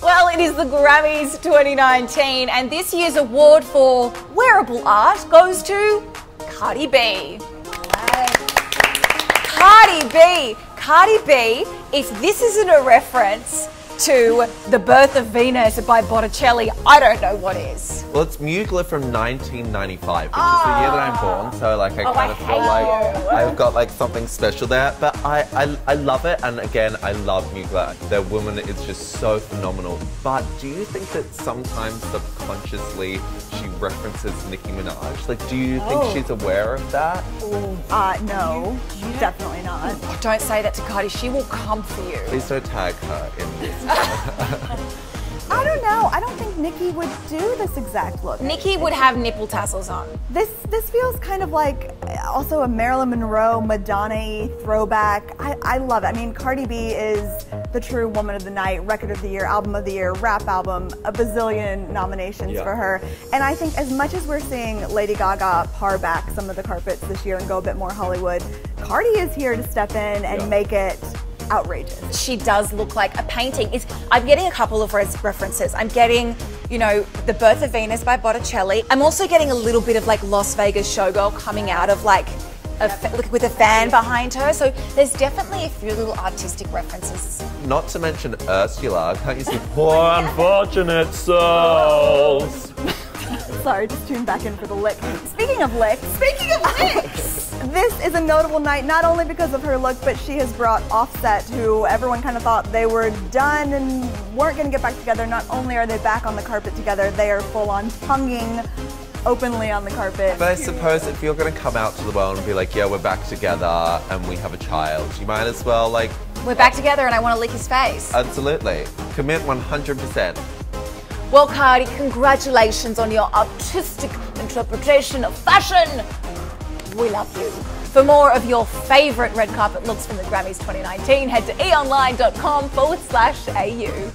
Well, it is the Grammys 2019, and this year's award for wearable art goes to Cardi B. Cardi B. Cardi B, if this isn't a reference to The Birth of Venus by Botticelli, I don't know what is. Well, it's Mugler from 1995, which is the year that I'm born. So, like, I oh, kind I of feel like you. I've got like something special there. But I, I, I love it, and again, I love Mugler. Their woman is just so phenomenal. But do you think that sometimes subconsciously she references Nicki Minaj? Like, do you think Oh. she's aware of that? Uh, no, definitely not. Oh, don't say that to Cardi, she will come for you. Please don't tag her in this. I don't know. I don't think Nicki would do this exact look. Nicki would have nipple tassels on. This this feels kind of like also a Marilyn Monroe, Madonna throwback. I, I love it. I mean, Cardi B is the true woman of the night, record of the year, album of the year, rap album, a bazillion nominations Yeah. for her. And I think as much as we're seeing Lady Gaga pare back some of the carpets this year and go a bit more Hollywood, Cardi is here to step in and Yeah. make it outrageous. she does look like a painting. Is I'm getting a couple of res- references. I'm getting, you know, The Birth of Venus by Botticelli. I'm also getting a little bit of like Las Vegas showgirl coming out of like a fa- like, with a fan behind her. So there's definitely a few little artistic references. Not to mention Ursula. Can't you see poor unfortunate souls? Sorry, just tuned back in for the lick. Speaking of licks, speaking of licks, this is a notable night not only because of her look, but she has brought Offset, who everyone kind of thought they were done and weren't going to get back together. Not only are they back on the carpet together, they are full on tonguing openly on the carpet. But I suppose if you're going to come out to the world and be like, yeah, we're back together and we have a child, you might as well, like, We're back together and I want to lick his face. absolutely commit 100%. Well, Cardi, congratulations on your artistic interpretation of fashion. We love you. For more of your favorite red carpet looks from the Grammys 2019, head to eonline.com forward slash AU.